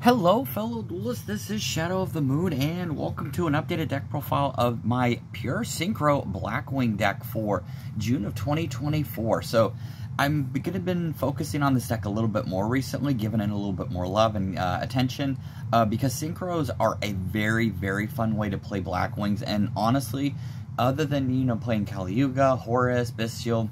Hello fellow duelists, this is Shadow of the Moon and welcome to an updated deck profile of my Pure Synchro Blackwing deck for June of 2024. So I'm going to been focusing on this deck a little bit more recently, giving it a little bit more love and uh, attention uh, because Synchros are a very, very fun way to play Blackwings and honestly, other than, you know, playing Kali Yuga, Horus, Bystial,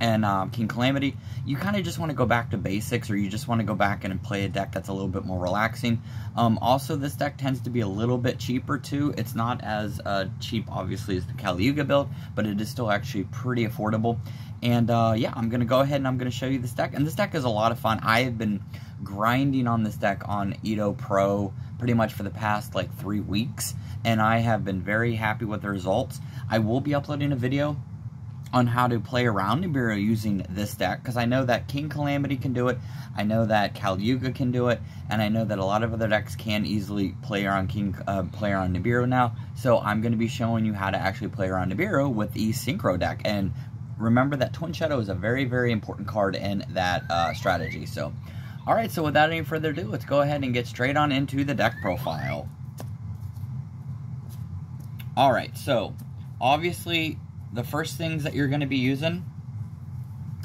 and um, King Calamity, you kind of just want to go back to basics or you just want to go back and play a deck that's a little bit more relaxing. Um, also, this deck tends to be a little bit cheaper too. It's not as uh, cheap, obviously, as the Kali Yuga build, but it is still actually pretty affordable. And uh, yeah, I'm going to go ahead and I'm going to show you this deck. And this deck is a lot of fun. I have been grinding on this deck on Edo Pro pretty much for the past like three weeks. And I have been very happy with the results. I will be uploading a video on how to play around Nibiru using this deck, because I know that King Calamity can do it, I know that Kali Yuga can do it, and I know that a lot of other decks can easily play around King, uh, play around Nibiru now, so I'm going to be showing you how to actually play around Nibiru with the Synchro deck, and remember that Twin Shadow is a very, very important card in that uh, strategy, so... Alright, so without any further ado, let's go ahead and get straight on into the deck profile. Alright, so, obviously, the first things that you're going to be using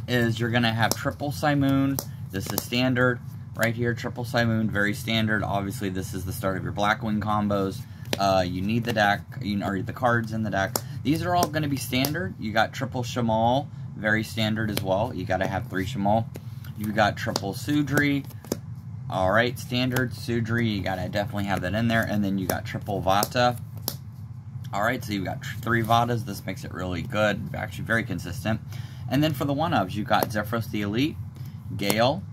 is you're going to have triple Simoon. This is standard right here, triple Simoon, very standard. Obviously, this is the start of your Blackwing combos. Uh, you need the deck, you know, the cards in the deck. These are all going to be standard. You got triple Shamal, very standard as well. You got to have three Shamal. You got triple Sudri. All right, standard Sudri. You got to definitely have that in there. And then you got triple Vata. All right, so you've got three Vatas. This makes it really good, actually very consistent. And then for the one-ofs, you've got Zephyros the Elite, Gale,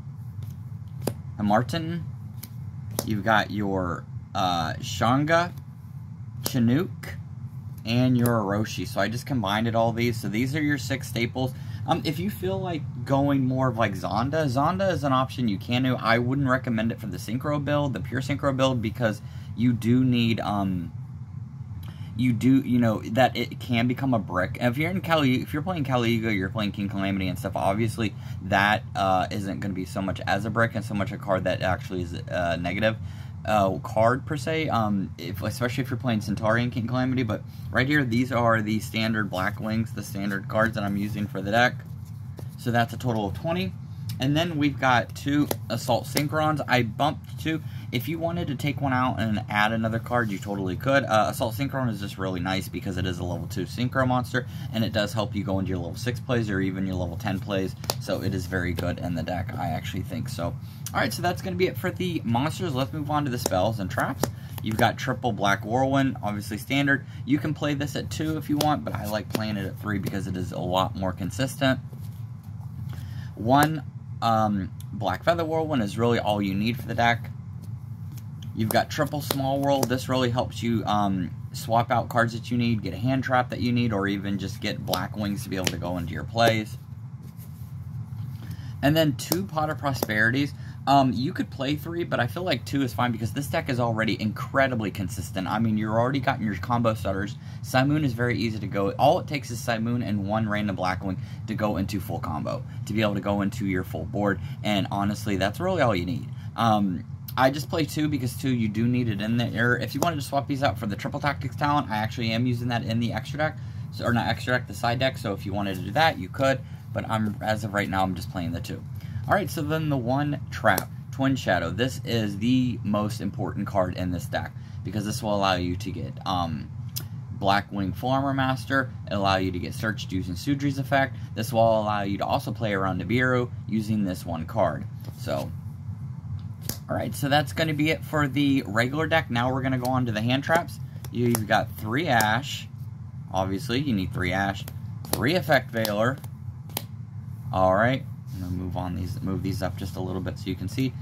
and Martin. You've got your uh, Shanga, Chinook, and your Oroshi. So I just combined it all these. So these are your six staples. Um, if you feel like going more of like Zonda, Zonda is an option you can do. I wouldn't recommend it for the Synchro build, the pure Synchro build, because you do need um, you do, you know, that it can become a brick. And if you're in Cali, if you're playing Yuga, you're playing King Calamity and stuff, obviously that uh, not going to be so much as a brick and so much a card that actually is uh, negative. Uh, card per se, um, if, especially if you're playing Centauri and King Calamity. But right here, these are the standard Black Wings, the standard cards that I'm using for the deck. So that's a total of 20. And then we've got two Assault Synchrons. I bumped two. If you wanted to take one out and add another card, you totally could. Uh, Assault Synchron is just really nice because it is a level 2 Synchro monster, and it does help you go into your level 6 plays or even your level 10 plays, so it is very good in the deck, I actually think so. Alright, so that's going to be it for the monsters. Let's move on to the spells and traps. You've got triple Black Whirlwind, obviously standard. You can play this at 2 if you want, but I like playing it at 3 because it is a lot more consistent. One um, Black Feather Whirlwind is really all you need for the deck. You've got triple small world. This really helps you um, swap out cards that you need, get a hand trap that you need, or even just get black wings to be able to go into your plays. And then two Pot of Prosperities. Um, you could play three, but I feel like two is fine because this deck is already incredibly consistent. I mean, you're already gotten your combo starters. Simoon is very easy to go. All it takes is Simoon and one random Blackwing to go into full combo, to be able to go into your full board. And honestly, that's really all you need. Um, I just play two because two, you do need it in there. If you wanted to swap these out for the triple tactics talent, I actually am using that in the extra deck. So, or not extra deck, the side deck. So if you wanted to do that, you could. But I'm as of right now, I'm just playing the two. Alright, so then the one trap, Twin Shadow. This is the most important card in this deck because this will allow you to get um, Blackwing Full Armor Master. It'll allow you to get searched using Sudri's effect. This will allow you to also play around Nibiru using this one card. So Alright, so that's going to be it for the regular deck. Now we're going to go on to the hand traps. You've got three Ash. Obviously, you need three Ash. Three Effect Veiler. Alright, I'm to move on these, move these up just a little bit so you can see.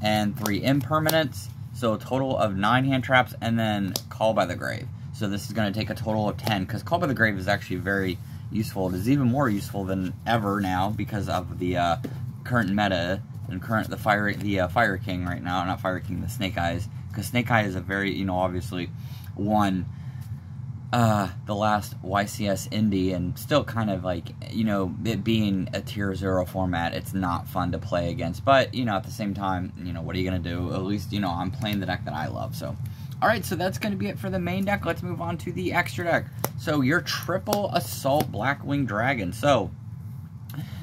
And three Impermanents. So a total of nine hand traps, and then Call by the Grave. So this is going to take a total of 10, because Call by the Grave is actually very useful. It is even more useful than ever now because of the uh, current meta and current the fire the uh, Fire King right now, not Fire King, the Snake Eyes, because Snake Eye is a very you know obviously one uh, the last YCS Indy and still kind of like, you know, it being a tier zero format, it's not fun to play against. But, you know, at the same time, you know, what are you going to do? At least, you know, I'm playing the deck that I love. So, all right, so that's going to be it for the main deck. Let's move on to the extra deck. So, your triple assault Blackwing Dragon. So,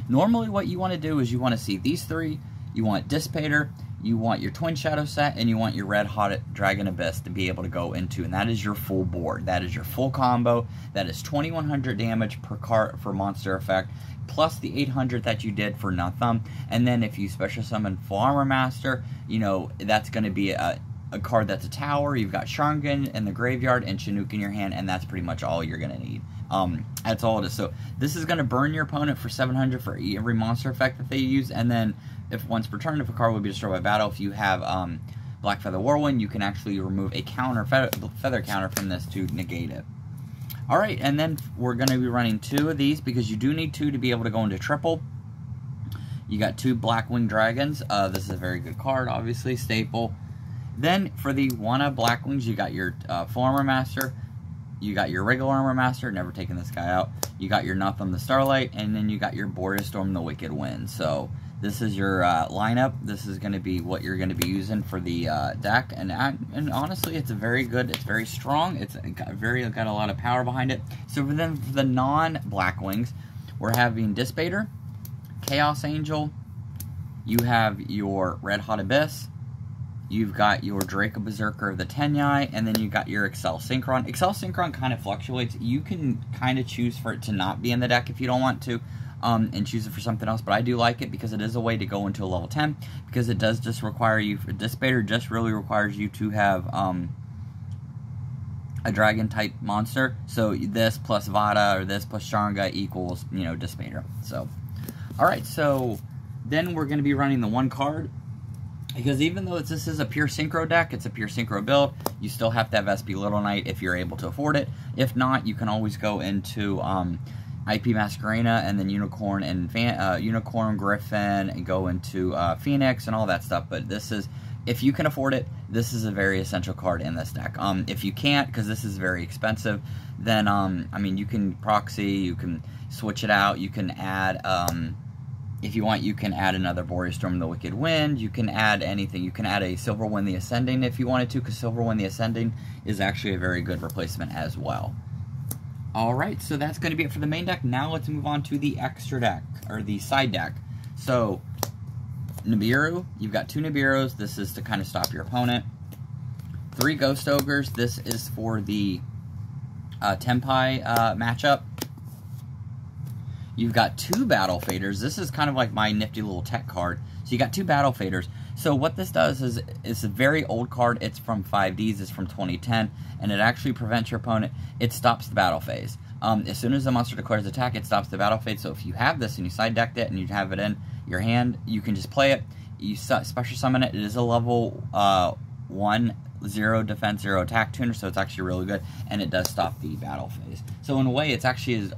normally what you want to do is you want to see these three. You want Dissipator, you want your Twin Shadow set, and you want your Red Hot Dragon Abyss to be able to go into, and that is your full board. That is your full combo. That is 2100 damage per card for monster effect, plus the 800 that you did for nothing. And then if you special summon Full Armor Master, you know, that's going to be a, a card that's a tower. You've got Shangan in the graveyard and Chinook in your hand, and that's pretty much all you're going to need. Um, that's all it is. So this is going to burn your opponent for 700 for every monster effect that they use, and then if once per turn, if a card would be destroyed by battle, if you have um, Black Feather Whirlwind, you can actually remove a counter feather, feather counter from this to negate it. Alright, and then we're going to be running two of these because you do need two to be able to go into triple. You got two Blackwing Dragons. Uh, this is a very good card, obviously, staple. Then for the of Blackwings, you got your uh, Full Armor Master. You got your regular Armor Master, never taking this guy out. You got your Nothung the Starlight, and then you got your Boreastorm the Wicked Wind. So this is your uh, lineup. This is going to be what you're going to be using for the uh, deck, and and honestly, it's very good. It's very strong. It's got very got a lot of power behind it. So for then for the non Blackwings, we're having Dissipator, Chaos Angel. You have your Red Hot Abyss. You've got your Draco Berserker of the Tenyi, and then you've got your Accel Synchron. Accel Synchron kind of fluctuates. You can kind of choose for it to not be in the deck if you don't want to um, and choose it for something else. But I do like it because it is a way to go into a level 10 because it does just require you, Dissipator just really requires you to have um, a dragon type monster. So this plus Vada or this plus Shanga equals, you know, Dissipator. So, alright, so then we're going to be running the one card. Because even though this is a pure Synchro deck, it's a pure Synchro build, you still have to have SP Little Knight if you're able to afford it. If not, you can always go into um, IP Masquerena, and then Unicorn and Fan, uh, Unicorn Griffin, and go into uh, Phoenix and all that stuff. But this is, if you can afford it, this is a very essential card in this deck. Um, if you can't, because this is very expensive, then um, I mean you can proxy, you can switch it out, you can add. Um, if you want, you can add another Boreastorm the Wicked Wind. You can add anything. You can add a Silverwind the Ascending if you wanted to, because Silverwind the Ascending is actually a very good replacement as well. Alright, so that's going to be it for the main deck. Now let's move on to the extra deck, or the side deck. So, Nibiru, you've got two Nibirus. This is to kind of stop your opponent. Three Ghost Ogres. This is for the uh, Tenpai uh, matchup. You've got two Battle Faders. This is kind of like my nifty little tech card. So you got two Battle Faders. So what this does is it's a very old card. It's from 5Ds. It's from 2010, and it actually prevents your opponent. It stops the battle phase. Um, as soon as the monster declares attack, it stops the battle phase. So if you have this and you side decked it and you have it in your hand, you can just play it. You special summon it. It is a level uh, one zero defense zero attack tuner, so it's actually really good, and it does stop the battle phase. So in a way, it's actually is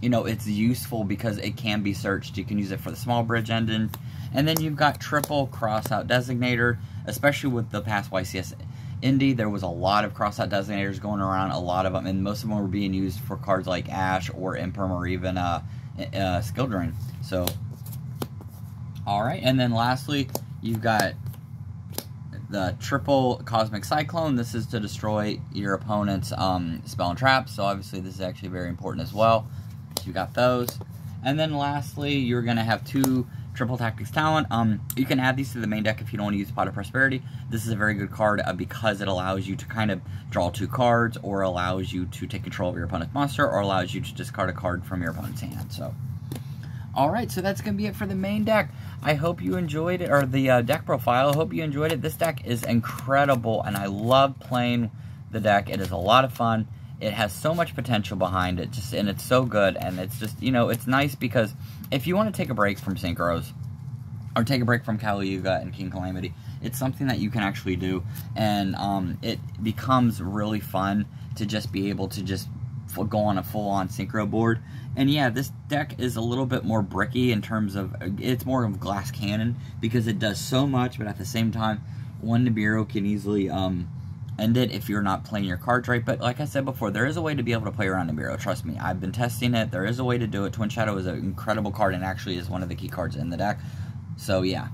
you know it's useful because it can be searched. You can use it for the small bridge engine and then you've got triple crossout designator, especially with the past YCS Indy. There was a lot of crossout designators going around, a lot of them, and most of them were being used for cards like Ash or Imperm or even uh, uh, Skill Drain. So, alright, and then lastly, you've got the triple Cosmic Cyclone. This is to destroy your opponent's um, spell and traps, so obviously this is actually very important as well. You got those. And then lastly, you're going to have two Triple Tactics Talent. Um, you can add these to the main deck if you don't want to use Pot of Prosperity. This is a very good card uh, because it allows you to kind of draw two cards or allows you to take control of your opponent's monster or allows you to discard a card from your opponent's hand. So, Alright, so that's going to be it for the main deck. I hope you enjoyed it, or the uh, deck profile. I hope you enjoyed it. This deck is incredible, and I love playing the deck. It is a lot of fun. It has so much potential behind it, just and it's so good, and it's just, you know, it's nice because if you want to take a break from Synchros, or take a break from Kali Yuga and King Calamity, it's something that you can actually do, and um, it becomes really fun to just be able to just go on a full-on Synchro board. And yeah, this deck is a little bit more bricky in terms of, it's more of glass cannon, because it does so much, but at the same time, one Nibiru can easily um, end it if you're not playing your cards right. But like I said before, there is a way to be able to play around Nibiru. Trust me, I've been testing it. There is a way to do it. Twin Shadow is an incredible card and actually is one of the key cards in the deck. So yeah.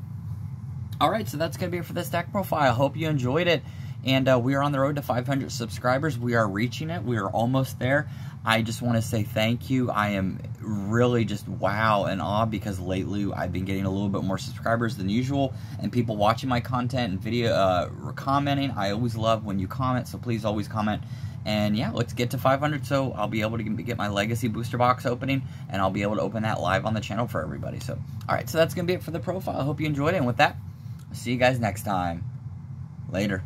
Alright, so that's going to be it for this deck profile. Hope you enjoyed it. And uh, we are on the road to 500 subscribers. We are reaching it. We are almost there. I just want to say thank you. I am really just wow and awe because lately I've been getting a little bit more subscribers than usual and people watching my content and video uh, commenting. I always love when you comment, so please always comment. And yeah, let's get to 500 so I'll be able to get my Legacy booster box opening and I'll be able to open that live on the channel for everybody. So, alright, so that's going to be it for the profile. I hope you enjoyed it. And with that, I'll see you guys next time. Later.